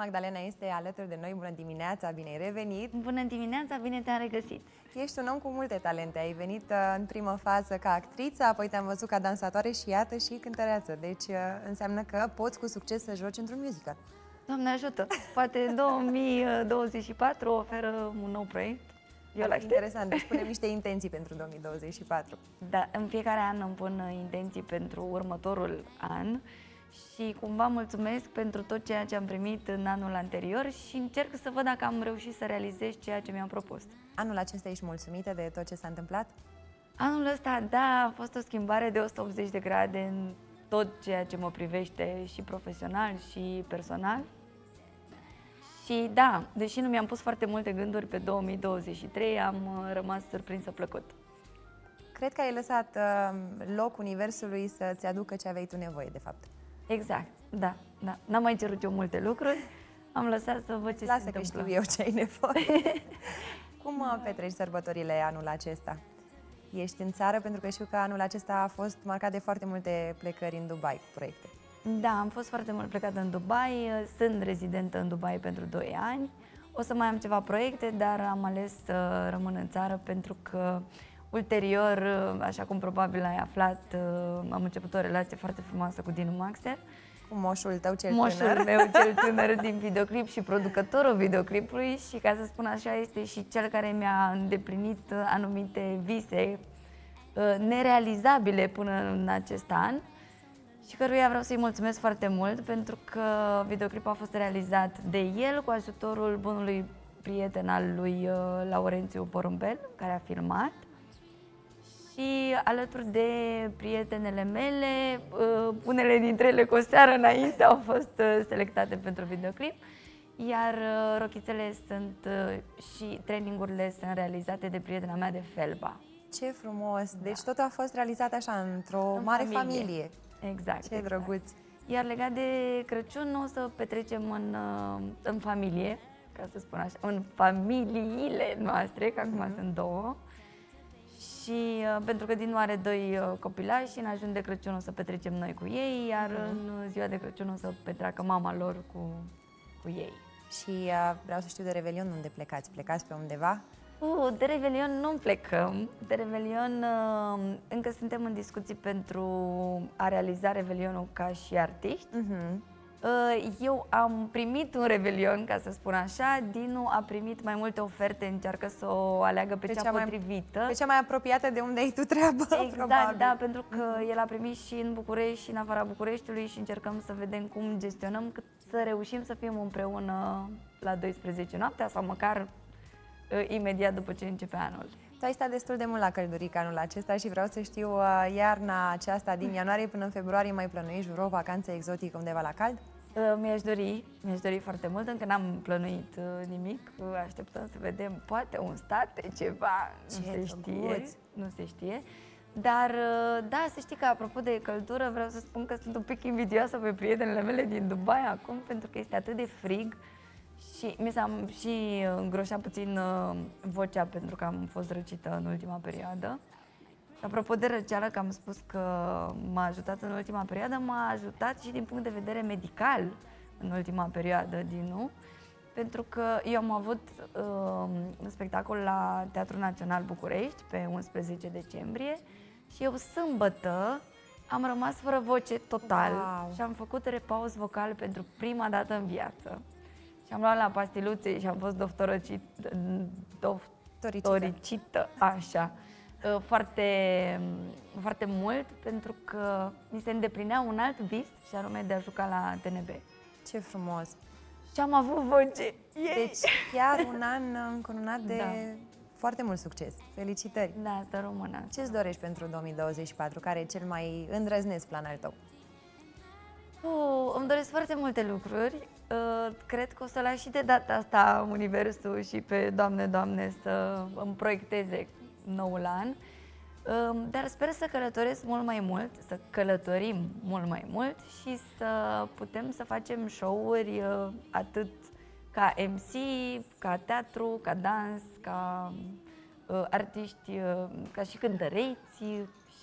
Magdalena este alături de noi. Bună dimineața, bine ai revenit! Bună dimineața, bine te-am regăsit! Ești un om cu multe talente. Ai venit uh, în primă fază ca actriță, apoi te-am văzut ca dansatoare și iată și cântăreață. Deci uh, înseamnă că poți cu succes să joci într-un musical. Doamne ajută! Poate 2024 oferă un nou proiect. Eu la interesant, deci punem niște intenții pentru 2024. Da, în fiecare an îmi pun intenții pentru următorul an și cumva mulțumesc pentru tot ceea ce am primit în anul anterior și încerc să văd dacă am reușit să realizez ceea ce mi-am propus. Anul acesta ești mulțumită de tot ce s-a întâmplat? Anul ăsta, da, a fost o schimbare de 180 de grade în tot ceea ce mă privește și profesional și personal. Și da, deși nu mi-am pus foarte multe gânduri pe 2023, am uh, rămas surprinsă plăcut. Cred că ai lăsat uh, loc universului să-ți aducă ce aveai tu nevoie, de fapt. Exact, da, da. N-am mai cerut eu multe lucruri, am lăsat să văd ce Lasă se întâmplă. că știu eu ce ai nevoie. Cum uh, petreci sărbătorile anul acesta? Ești în țară pentru că știu că anul acesta a fost marcat de foarte multe plecări în Dubai cu proiecte. Da, am fost foarte mult plecată în Dubai, sunt rezidentă în Dubai pentru 2 ani. O să mai am ceva proiecte, dar am ales să rămân în țară pentru că ulterior, așa cum probabil ai aflat, am început o relație foarte frumoasă cu Dinu Maxer. Cu moșul tău cel moșul tânăr. meu cel tânăr din videoclip și producătorul videoclipului și ca să spun așa este și cel care mi-a îndeplinit anumite vise uh, nerealizabile până în acest an și căruia vreau să-i mulțumesc foarte mult pentru că videoclipul a fost realizat de el cu ajutorul bunului prieten al lui uh, Laurențiu Porumbel, care a filmat și alături de prietenele mele, uh, unele dintre ele cu o seară înainte au fost uh, selectate pentru videoclip, iar rochițele sunt și trainingurile sunt realizate de prietena mea de Felba. Ce frumos! Deci totul a fost realizat așa, într-o în mare familie. familie. Exact. Ce exact. drăguț! Iar legat de Crăciun, o să petrecem în, uh, în familie, ca să spun așa, în familiile noastre, că acum mm-hmm. sunt două. Și uh, pentru că din nou are doi uh, copilași și în ajun de Crăciun o să petrecem noi cu ei, iar mm-hmm. în ziua de Crăciun o să petreacă mama lor cu, cu ei. Și uh, vreau să știu de Revelion unde plecați? Plecați pe undeva? Uh, de Revelion nu plecăm. De Revelion uh, încă suntem în discuții pentru a realiza Revelionul ca și artiști. Uh-huh. Uh, eu am primit un Revelion, ca să spun așa, Dinu a primit mai multe oferte, încearcă să o aleagă pe, pe cea, cea potrivită. Mai, pe cea mai apropiată de unde ai tu treabă, Exact, probabil. da, pentru că el a primit și în București și în afara Bucureștiului și încercăm să vedem cum gestionăm, cât să reușim să fim împreună la 12 noaptea sau măcar Uh, imediat după ce începe anul. Tu ai stat destul de mult la călduric anul acesta și vreau să știu, uh, iarna aceasta din ianuarie până în februarie mai plănuiești vreo vacanță exotică undeva la cald? Uh, mi-aș dori, mi-aș dori foarte mult, încă n-am plănuit nimic, așteptăm să vedem, poate un stat, ceva, Ce nu se știe, nu se știe. Dar, da, să știi că apropo de căldură, vreau să spun că sunt un pic invidioasă pe prietenele mele din Dubai acum, pentru că este atât de frig și mi s-a și îngroșat puțin uh, vocea pentru că am fost răcită în ultima perioadă. Apropo de răceală, că am spus că m-a ajutat în ultima perioadă, m-a ajutat și din punct de vedere medical în ultima perioadă, din nou, pentru că eu am avut uh, un spectacol la Teatrul Național București pe 11 decembrie și eu sâmbătă am rămas fără voce total wow. și am făcut repaus vocal pentru prima dată în viață. Și am luat la pastiluțe și am fost doctoricită, așa, ă, foarte, foarte mult, pentru că mi se îndeplinea un alt vis și anume de a juca la TNB. Ce frumos! Și am avut voce. Deci chiar un an încununat de da. foarte mult succes. Felicitări! Da, asta română. Ce-ți dorești pentru 2024? Care e cel mai îndrăznesc plan al tău? Uh, îmi doresc foarte multe lucruri. Uh, cred că o să las și de data asta Universul și pe Doamne, Doamne să îmi proiecteze noul an. Uh, dar sper să călătoresc mult mai mult, să călătorim mult mai mult și să putem să facem show-uri uh, atât ca MC, ca teatru, ca dans, ca uh, artiști, uh, ca și cântăreți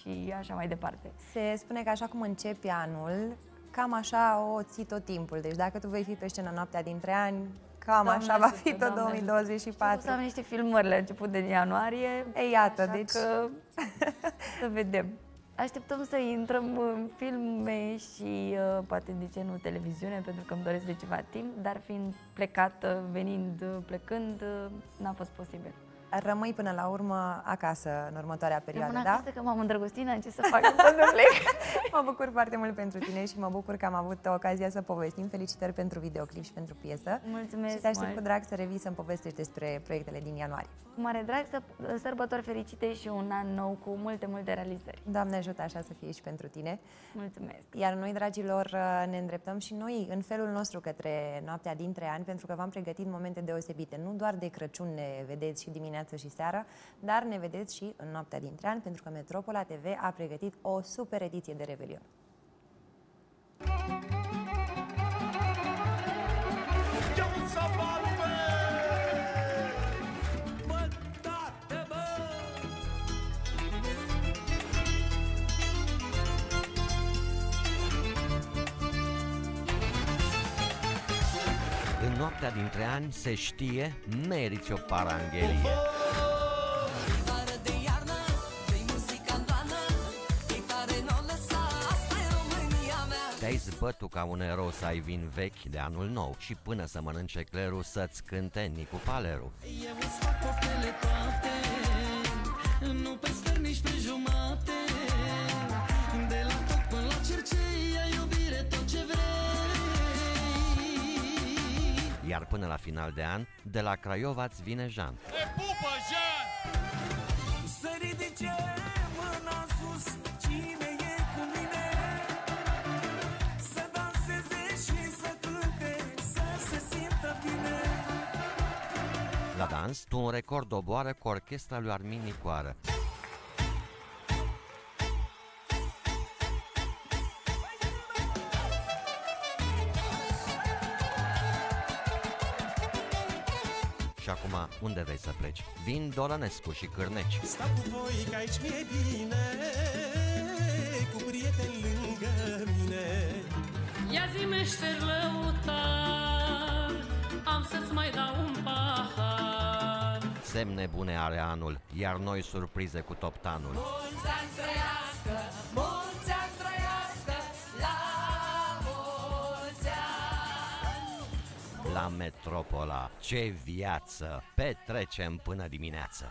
și așa mai departe. Se spune că așa cum începe anul, cam așa o ții tot timpul. Deci dacă tu vei fi pe scenă noaptea dintre ani, cam Doamne așa va ajută, fi tot Doamne ajută. 2024. O să am niște filmări la început de ianuarie. Ei, iată, așa deci că să vedem. Așteptăm să intrăm în filme și uh, poate de ce nu televiziune, pentru că îmi doresc de ceva timp, dar fiind plecată, venind, uh, plecând, uh, n-a fost posibil. Rămâi până la urmă acasă în următoarea perioadă, Rămân da? acasă că m-am îndrăgostit, n-am ce să fac, nu pot să plec. Mă bucur foarte mult pentru tine și mă bucur că am avut ocazia să povestim. Felicitări pentru videoclip și pentru piesă. Mulțumesc Și te aștept mult. cu drag să revii să-mi povestești despre proiectele din ianuarie. Cu mare drag, să, sărbători fericite și un an nou cu multe, multe realizări. Doamne ajută așa să fie și pentru tine. Mulțumesc! Iar noi, dragilor, ne îndreptăm și noi în felul nostru către noaptea dintre ani, pentru că v-am pregătit momente deosebite. Nu doar de Crăciun ne vedeți și dimineață și seara, dar ne vedeți și în noaptea dintre ani, pentru că Metropola TV a pregătit o super ediție de Revelion. În noaptea dintre ani se știe, meriți o paranghelie. Vară de iarnă, dă muzica în toamnă E tare n-o lăsa, asta e România mea Te-ai zbătut ca un erou să ai vin vechi de anul nou și până să mănânce clerul să-ți cânte Nicu Paleru. Eu îți fac poftele toate Nu pe sfert, nici pe jumate Iar până la final de an, de la Craiova îți vine Jean. Te pupă, Jean Să ridice mâna sus Cine e cu mine Să danseze și să cânte Să se simtă bine La dans, tu un record doboară cu orchestra lui Armin Nicoară. Unde vrei să pleci? Vin Dorănescu și Cârneci. Stau cu voi că aici mi-e bine Cu prieteni lângă mine Ia zi meșter lăutar Am să-ți mai dau un pahar Semne bune are anul, iar noi surprize cu toptanul. Mulți ani trăiască, La Metropola, ce viață! Petrecem până dimineață!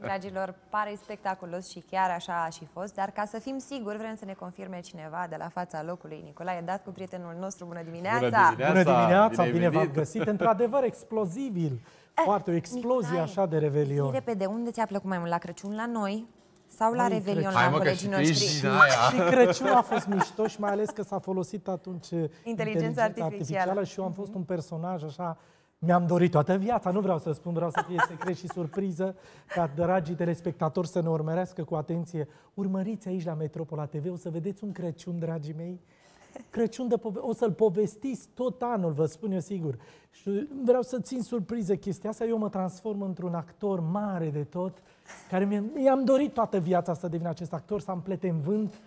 Dragilor, pare spectaculos și chiar așa a și fost, dar ca să fim siguri, vrem să ne confirme cineva de la fața locului. Nicolae, dat cu prietenul nostru, bună dimineața! Bună dimineața, bine bine ai v-am venit. găsit. Într-adevăr, explozibil. Foarte o explozie Nicolae, așa de Zi revelion. repede, unde ți-a plăcut mai mult? La Crăciun la noi sau la Măi, Revelion Crăciun. la Hai mă că colegii și tu ești noștri? din aia. Și Crăciun a fost mișto și mai ales că s-a folosit atunci inteligența artificială. și eu am fost un personaj așa mi-am dorit toată viața, nu vreau să spun, vreau să fie secret și surpriză ca dragii telespectatori să ne urmărească cu atenție. Urmăriți aici la Metropola TV, o să vedeți un Crăciun, dragii mei. Crăciun de pove- o să-l povestiți tot anul, vă spun eu sigur. Și vreau să țin surpriză chestia asta, eu mă transform într-un actor mare de tot, care mi- mi-am dorit toată viața să devin acest actor, să am plete în vânt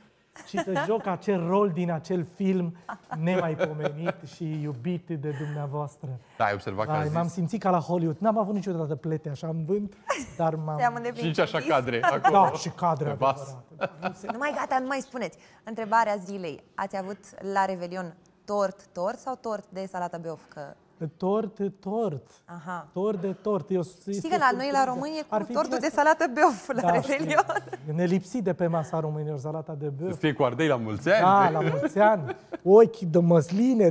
și să joc acel rol din acel film nemaipomenit și iubit de dumneavoastră. Da, ai observat că Ai, a m-am zis. simțit ca la Hollywood. N-am avut niciodată plete așa în vânt, dar m-am... Te-am Și îndeplinit. nici așa cadre acolo. Da, și cadre Pe vas. adevărate. Nu se- Nu mai gata, nu mai spuneți. Întrebarea zilei. Ați avut la Revelion tort, tort sau tort de salată beof? Că... Tort, tort. Aha. Tort de tort. Eu, Știi că la noi la români e cu tortul de salată beof la Da, Revelion. știu. Ne lipsi de pe masa românilor salata de Să băf. fie cu ardei la mulți ani. Da, la mulți ani. Ochi de măsline.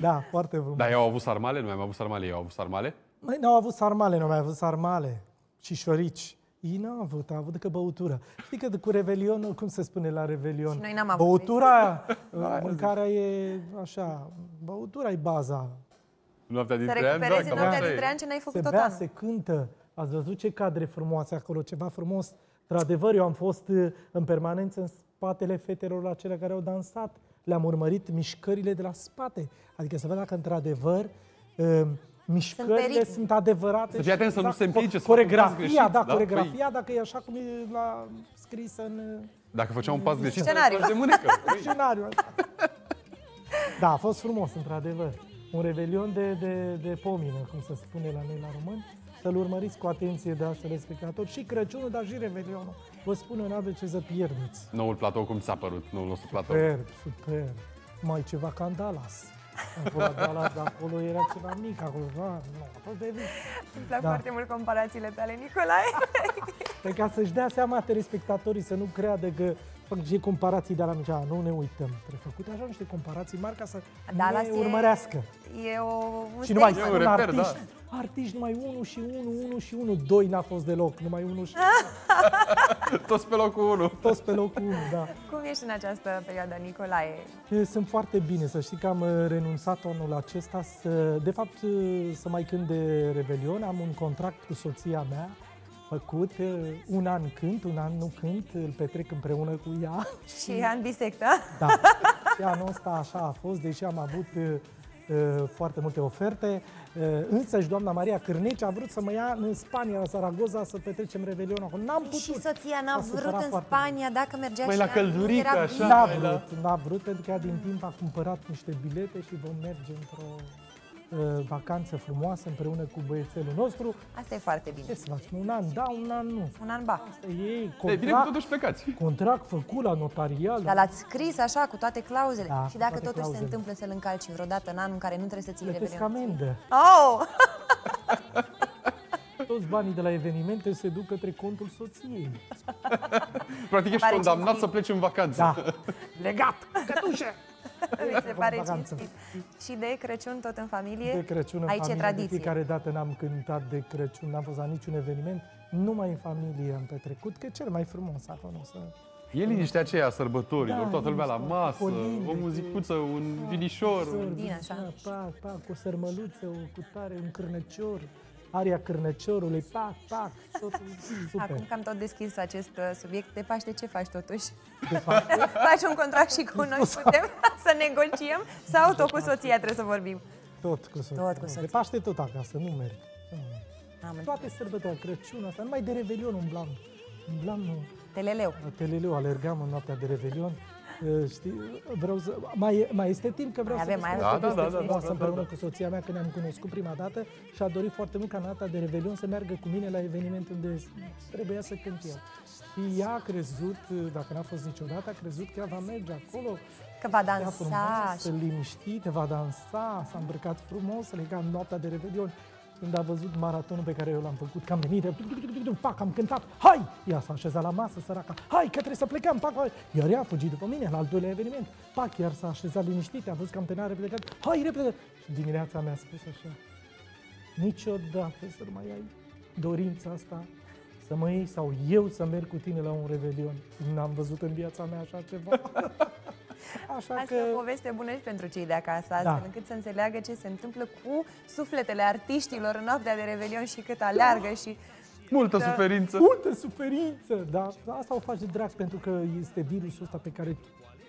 Da, foarte frumos. Dar eu au avut sarmale? Nu mai am avut sarmale, eu au avut sarmale? Măi, n-au avut sarmale, nu au mai avut sarmale. Și șorici. Ei n-au avut, au avut decât băutură. Știi că cu Revelion, cum se spune la Revelion? Și noi n-am avut, Băutura, mâncarea e așa, băutura e baza. Noaptea Să dintre ani, da, recuperezi în cam noaptea așa e. dintre ani ce n-ai Se făcut tot bea, anul. se cântă. Ați văzut ce cadre frumoase acolo, ceva frumos. Într-adevăr, eu am fost uh, în permanență în spatele fetelor acelea care au dansat. Le-am urmărit mișcările de la spate. Adică să văd dacă într-adevăr uh, Mișcările perit. sunt, adevărate. Să fii atent să nu se împiedice, să facă un pas Coregrafia, greșit, da, da? coregrafia, dacă e așa cum e la scris în Dacă făceam un pas greșit, Scenariu. de mânecă. scenariu. așa. Da, a fost frumos, într-adevăr. Un revelion de, de, de pomină, cum se spune la noi la români. Să-l urmăriți cu atenție, de așa spectatori. Și Crăciunul, dar și Revelionul. Vă spun, eu n-aveți ce să pierdeți. Noul platou, cum ți-a părut? Noul nostru platou. Super, super. Mai ceva ca în Dallas. Acolo, la Dallas, de acolo era ceva mic, acolo, da, nu, a fost de vis. Îmi plac Da. foarte mult comparațiile tale, Nicolae. Pe ca să-și dea seama telespectatorii să nu creadă că fac ce comparații de la mici. A, Nu ne uităm. Trebuie făcute așa niște comparații mari ca să Dallas ne e- urmărească. E o, un Și numai statement. E un un reper, da. Artist. Artiști numai unul și unul, unul și unul. Doi n-a fost deloc, numai unul și Toți pe locul 1. toți pe locul unu, da. Cum ești în această perioadă, Nicolae? E, Sunt foarte bine, să știi că am uh, renunțat anul acesta să, de fapt, uh, să mai cânt de Revelion. Am un contract cu soția mea făcut, uh, un an cânt, un an nu cânt, îl petrec împreună cu ea. Și an bisectă. Da, și anul ăsta așa a fost, deși am avut uh, uh, foarte multe oferte. Uh, însăși doamna Maria Cârneci a vrut să mă ia în Spania, la Zaragoza, să petrecem Revelion acolo. N-am putut. Și soția n-a S-a vrut supărat în foarte Spania, dacă mergea Păi și la ea, căldurică, nu era așa. bine. N-a Da. vrut, n-a vrut, pentru că ea din timp a cumpărat niște bilete și vom merge într-o uh, vacanță frumoasă împreună cu băiețelul nostru. Asta e foarte bine. Ce să facem? Un an da, un an nu. Un an ba. Asta e E bine că contract, totuși plecați. contract făcut la notarial. Dar l-ați scris așa, cu toate clauzele. Da, și cu dacă toate totuși se clauzele. întâmplă să-l încalci vreodată în anul în care nu trebuie să ții Plătesc revelion. amendă. Oh! Toți banii de la evenimente se duc către contul soției. Practic ești Pare condamnat cinstit. să pleci în vacanță. Da. Legat! Cătușe! Mi se pare vacanță. cinstit. Și de Crăciun tot în familie? De Crăciun în Ai ce familie, tradiție? de fiecare dată n-am cântat de Crăciun, n-am fost la niciun eveniment, numai în familie am petrecut, că e cel mai frumos acolo să... E liniștea aceea a sărbătorilor, Da, toată lumea la liniște, masă, colinde, o muzicuță, un vinișor. Bine, așa. Da, pac, pac, o sărmăluță, o cutare, un cârnăcior, aria cârnăciorului, pac, pac, totul super. Acum că am tot deschis acest uh, subiect, de Paște ce faci totuși? De fapt, faci un contract și cu noi, putem să negociem sau tot cu soția trebuie să vorbim? tot cu soția. Tot cu De soția. Paște tot acasă, nu merg. Nu. Am înțeles. Toate sărbătorile, Crăciun, asta, numai de Revelion umblam. Umblam, nu. Teleleu. La Teleleu alergam în noaptea de Revelion. Uh, Știi, vreau să... Mai, mai este timp că vreau Mai să avem, vă mai spun avem. o Da, poveste da, da, da, frumoasă da, da, împreună da. cu soția mea când ne-am cunoscut prima dată și a dorit foarte mult ca în data de Revelion să meargă cu mine la eveniment unde trebuia să cânt eu. Și ea a crezut, dacă n-a fost niciodată, a crezut că ea va merge acolo Că va ea dansa frumos, să și... liniștit, va dansa, s-a îmbrăcat frumos, legat în noaptea de Revelion. Când a văzut maratonul pe care eu l-am făcut, că am venit, tuc, tuc, tuc, tuc, tuc, pac, am cântat, hai! Ea s-a așezat la masă, săraca, hai, că trebuie să plecăm, pac, hai! Iar ea a fugit după mine, la al doilea eveniment, pac, iar s-a așezat liniștit, a văzut că am terminat repede, hai, repede! Și dimineața mi-a spus așa, niciodată să nu mai ai dorința asta să mă iei sau eu să merg cu tine la un revelion. N-am văzut în viața mea așa ceva. Așa Asta că... e o poveste bună și pentru cei de acasă, astfel Da. încât să înțeleagă ce se întâmplă cu sufletele artiștilor în noaptea de Revelion și cât aleargă și... Multă Da. suferință. Multă suferință, dar asta o faci de drag pentru că este virusul ăsta pe care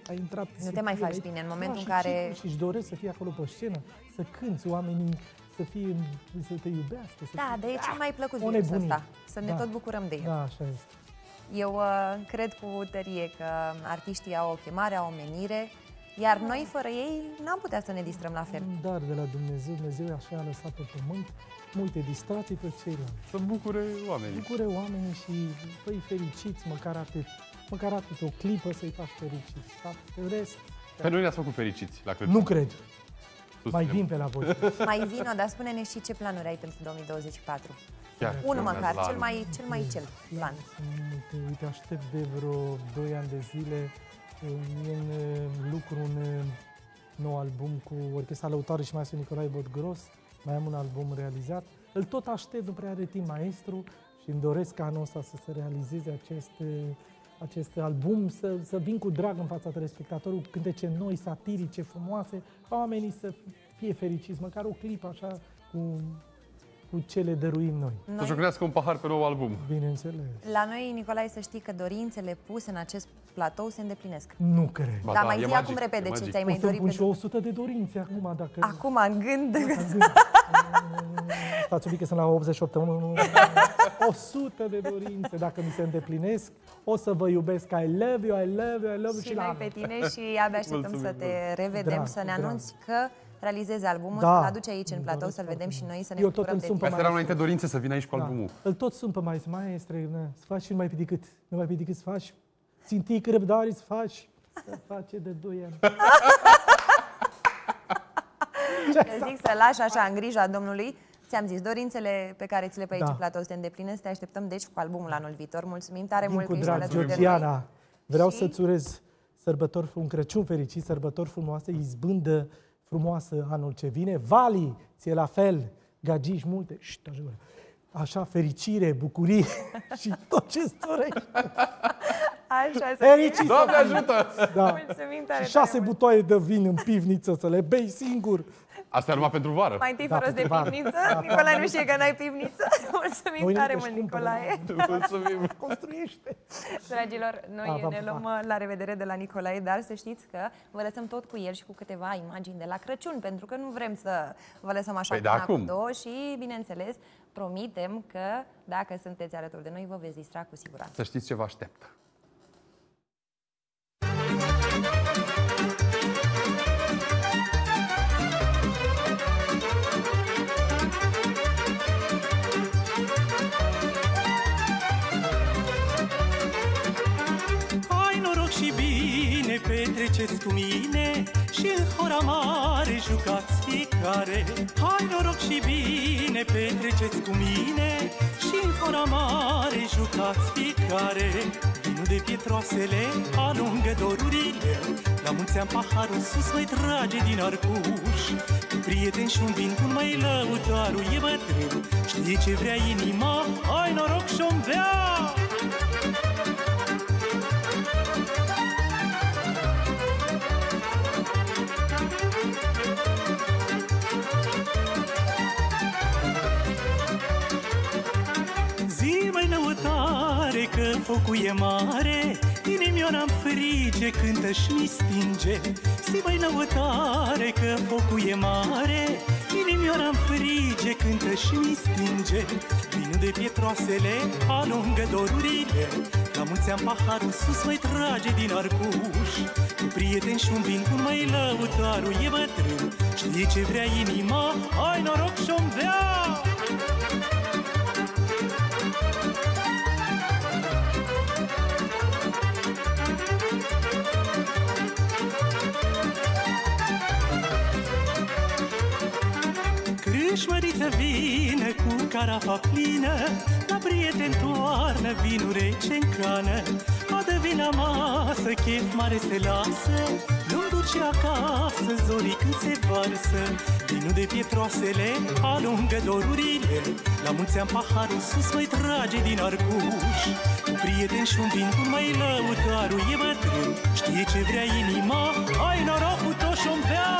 ai intrat. Nu te mai să fie faci aici. bine în momentul Da, în și care- ciclu Și își doresc să fie acolo pe scenă, să cânți oamenii, să fie, să te iubească. Să Da, fie... dar e cel mai plăcut o virusul nebunie. ăsta, să ne Da. tot bucurăm de el. Da, așa este. Eu uh, cred cu tărie că artiștii au o chemare, au o menire, iar noi fără ei n-am putea să ne distrăm la fel. Un dar de la Dumnezeu, Dumnezeu așa a lăsat pe pământ multe distracții pe ceilalți. Să bucure oamenii. Bucure oamenii și făi fericiți, măcar atât. Măcar atât, o clipă să-i faci fericiți. Da? În rest, Pe noi ne-ați făcut fericiți la Crăciun. nu cred. Susținem. Mai vin pe la voi. Mai vino, dar spune-ne și ce planuri ai pentru 2024. Chiar, Unul urmează măcar, la cel anul. mai, cel mai cel plan. Uite, uite, aștept de vreo 2 ani de zile e în uh, lucru un uh, nou album cu Orchestra Lăutare și Maestru Nicolae Botgros. Mai am un album realizat. Îl tot aștept, nu prea are timp maestru și îmi doresc ca anul ăsta să se realizeze acest, uh, acest album, să, să vin cu drag în fața telespectatorului, cu cântece noi, satirice, frumoase, ca oamenii să fie fericiți, măcar o clipă așa, cu cu ce le dăruim noi. Să jucărească un pahar pe nou album. Bineînțeles. La noi, Nicolae, să știi că dorințele puse în acest platou se îndeplinesc. Nu cred. Ba Dar da, mai e zi magic, acum e repede ce magic. ți-ai O mai să dorit pun și pentru... 100 de dorințe acum, dacă... Acum, în gând. Stați un pic că sunt la 88. 100 de dorințe, dacă mi se îndeplinesc, o să vă iubesc. I love you, I love you, I love you și și la noi pe tine și abia așteptăm Mulțumim să te revedem, Drag, să ne drag. anunți că realizezi albumul, Da. să-l aduci aici în platou, să-l vedem și noi, să ne Eu tot bucurăm îl de sun tine. pe Astea erau înainte dorințe să vină aici cu Da. albumul. Îl tot sunt pe mai maestre, na, să faci și numai pe decât. Numai pe decât să faci. Țintii că răbdare să faci. Să face de 2 ani. Te zic să lași așa în grija Domnului. Ți-am zis, dorințele pe care ți le pe aici Da. în platou să te îndeplinesc, te așteptăm deci cu albumul anul viitor. Mulțumim tare Din mult cu că ești drag, alături de noi. Georgiana. Vreau Și- să-ți urez sărbători, un Crăciun fericit, sărbători frumoase, izbândă frumoasă anul ce vine. Vali, ție la fel, gagici multe. Șt, așa, așa, fericire, bucurie și tot ce-ți dorești. Așa să Fericit Doamne să fii. ajută! Da. Mulțumim tare, Și șase tare mult. butoaie de vin în pivniță să le bei singur. Asta e numai pentru vară. Mai întâi Da, fără de pentru vară. pivniță. Nicolae nu știe că n-ai pivniță. Mulțumim Noi tare încă mult, își cumpără, Nicolae. Mulțumim! Construiește. Dragilor, noi Pa, pa, ne pa, luăm pa. la revedere de la Nicolae, dar să știți că vă lăsăm tot cu el și cu câteva imagini de la Crăciun, pentru că nu vrem să vă lăsăm așa Păi cu de una cu acum. două și, bineînțeles, promitem că dacă sunteți alături de noi, vă veți distra cu siguranță. Să știți ce vă așteaptă. Petreceți cu mine Și în hora mare jucați fiecare. Hai noroc și bine, petreceți cu mine Și în hora mare jucați fiecare. Vinul de pietroasele alungă dorurile. La mulți ani paharul sus mai trage din arcuș. Cu prieteni și un vin bun mai lăutarul e bătrân. Știe ce vrea inima, hai noroc și-o bea focul e mare Inimioara în frige cântă și mi stinge. Zi mai lăutare că focul e mare Inimioara în frige cântă și mi stinge. Vinul de pietroasele alungă dorurile La mulți ani paharul sus mai trage din arcuș. Cu prieteni și un vin bun mai lăutarul e bătrân. Știe ce vrea inima, ai noroc și-o bea Crâșmăriță vină cu carafa plină La prieten toarnă vinul rece în cană. Adă vina masă, chef mare se lasă Nu-mi duce acasă zorii când se varsă. Vinul de pietroasele alungă dorurile La mulți ani paharul sus mai trage din arcuș. Cu prieten și un vin bun mai lăutarul e bătrân Știe ce vrea inima, ai noroc cu toș-o bea